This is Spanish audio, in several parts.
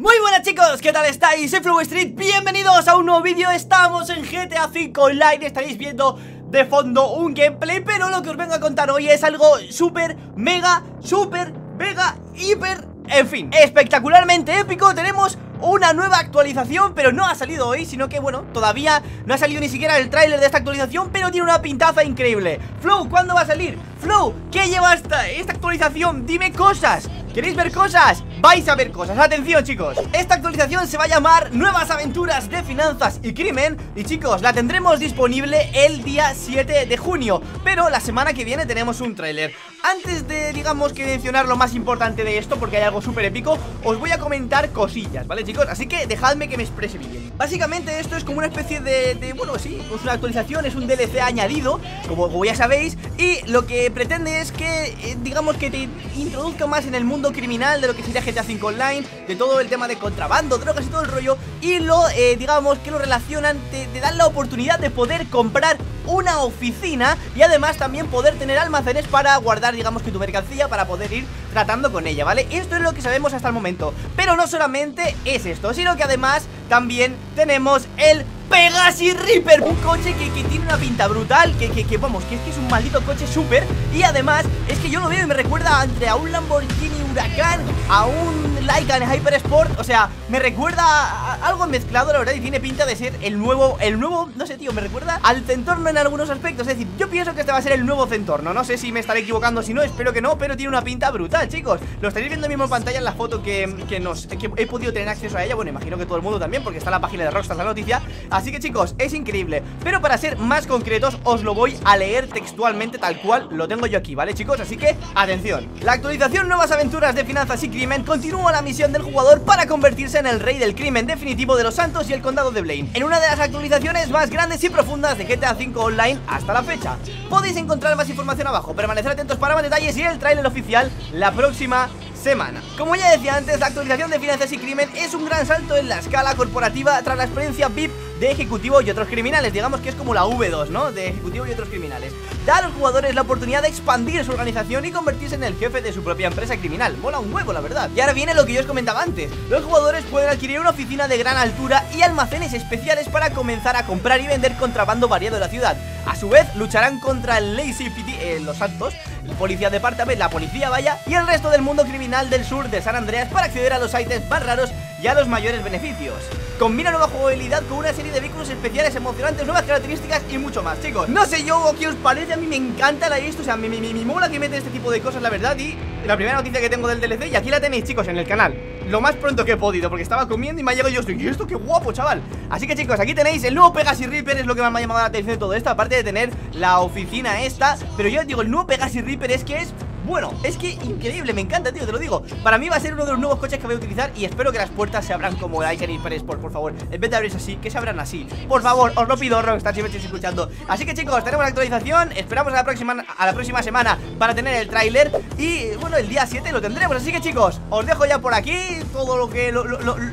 Muy buenas chicos, ¿qué tal estáis? Soy Flow Street, bienvenidos a un nuevo vídeo Estamos en GTA V Online, estaréis viendo de fondo un gameplay Pero lo que os vengo a contar hoy es algo súper, mega, súper, mega, hiper En fin, espectacularmente épico Tenemos una nueva actualización, pero no ha salido hoy, sino que, bueno, todavía no ha salido ni siquiera el tráiler de esta actualización, pero tiene una pintaza increíble. Flow, ¿cuándo va a salir? Flow, ¿qué lleva esta, esta actualización? Dime cosas. ¿Queréis ver cosas? Vais a ver cosas, atención chicos. Esta actualización se va a llamar Nuevas aventuras de finanzas y crimen. Y chicos, la tendremos disponible el día 7 de junio. Pero la semana que viene tenemos un tráiler. Antes de, digamos, que mencionar lo más importante de esto Porque hay algo súper épico Os voy a comentar cosillas, ¿vale chicos? Así que dejadme que me exprese bien Básicamente esto es como una especie de, bueno, sí, pues una actualización Es un DLC añadido, como, como ya sabéis Y lo que pretende es que, eh, digamos, que te introduzca más en el mundo criminal de lo que sería GTA 5 Online, de todo el tema de contrabando, drogas y todo el rollo, y lo, eh, digamos, que lo relacionan, te, dan la oportunidad de poder comprar una oficina y además también poder tener almacenes para guardar, digamos que tu mercancía, para poder ir tratando con ella, ¿vale? Esto es lo que sabemos hasta el momento, pero no solamente es esto, sino que además también tenemos el Pegasi Reaper Un coche que, tiene una pinta brutal que, que, vamos, que es que es un maldito coche súper Y además, es que yo lo veo y me recuerda entre a un Lamborghini Huracán A un Lycan Hyper Sport O sea, me recuerda algo mezclado, la verdad Y tiene pinta de ser el nuevo, el nuevo, no sé tío, me recuerda al Centorno en algunos aspectos. Es decir, yo pienso que este va a ser el nuevo Centorno. No sé si me estaré equivocando, si no, espero que no Pero tiene una pinta brutal, chicos. Lo estaréis viendo mismo en pantalla en la foto que, que, nos, que he podido tener acceso a ella. Bueno, imagino que todo el mundo también, porque está en la página de Rockstar la noticia. Así que chicos, es increíble. Pero para ser más concretos os lo voy a leer textualmente tal cual lo tengo yo aquí, ¿vale chicos? Así que, atención. La actualización Nuevas Aventuras de Finanzas y Crimen Continúa la misión del jugador para convertirse en el rey del crimen definitivo de los Santos y el condado de Blaine. En una de las actualizaciones más grandes y profundas de GTA V Online hasta la fecha. Podéis encontrar más información abajo. Permanecer atentos para más detalles y el tráiler oficial la próxima semana. Como ya decía antes, la actualización de Finanzas y Crimen es un gran salto en la escala corporativa tras la experiencia VIP de Ejecutivo y otros criminales. Digamos que es como la V2, ¿no? De Ejecutivo y otros criminales. Da a los jugadores la oportunidad de expandir su organización y convertirse en el jefe de su propia empresa criminal. Mola un huevo, la verdad. Y ahora viene lo que yo os comentaba antes. Los jugadores pueden adquirir una oficina de gran altura y almacenes especiales para comenzar a comprar y vender contrabando variado de la ciudad. A su vez, lucharán contra el Lazy City, eh, los Santos, la policía departament, la policía vaya y el resto del mundo criminal del sur de San Andreas para acceder a los ítems más raros y a los mayores beneficios. Combina nueva jugabilidad con una serie de vehículos especiales emocionantes, nuevas características y mucho más, chicos. No sé yo qué os parece, a mí me encanta la esto, o sea, mi, mi, mi, mola que mete este tipo de cosas, la verdad, y la primera noticia que tengo del DLC, y aquí la tenéis, chicos, en el canal. Lo más pronto que he podido, porque estaba comiendo y me ha llegado yo estoy, ¿y esto qué guapo, chaval? Así que, chicos, aquí tenéis el nuevo Pegasi Reaper, es lo que más me ha llamado la atención de todo esto, aparte de tener la oficina esta, pero yo os digo, el nuevo Pegasi Reaper es que es bueno, es que increíble, me encanta, tío, te lo digo. Para mí va a ser uno de los nuevos coches que voy a utilizar Y espero que las puertas se abran como la Icon Hyper Sport, por favor. En vez de abrirse así, que se abran así. Por favor, os lo pido, Rockstar, si me estáis escuchando. Así que chicos, tenemos la actualización. Esperamos a la próxima, a la próxima semana para tener el tráiler. Y bueno, el día 7 lo tendremos. Así que chicos, os dejo ya por aquí Todo lo que,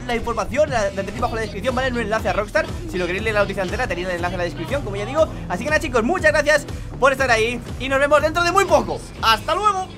la información La, tendréis bajo la descripción, ¿vale? Un enlace a Rockstar. Si lo queréis leer la noticia entera, tenéis el enlace en la descripción, como ya digo. Así que nada chicos, muchas gracias por estar ahí Y nos vemos dentro de muy poco ¡Hasta luego!